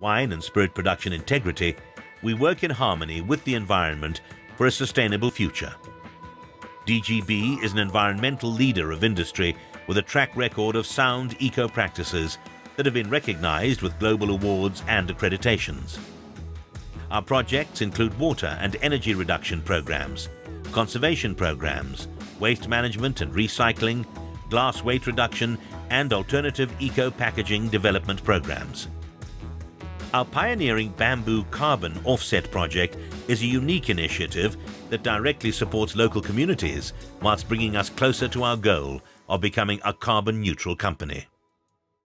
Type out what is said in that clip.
wine and spirit production integrity, we work in harmony with the environment for a sustainable future. DGB is an environmental leader of industry with a track record of sound eco practices that have been recognized with global awards and accreditations. Our projects include water and energy reduction programs, conservation programs, waste management and recycling, glass weight reduction, and alternative eco packaging development programs. Our pioneering bamboo carbon offset project is a unique initiative that directly supports local communities whilst bringing us closer to our goal of becoming a carbon neutral company.